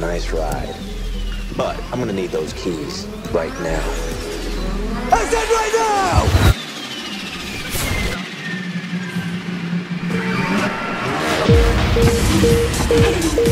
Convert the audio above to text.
Nice ride. But I'm gonna need those keys right now. I said right now!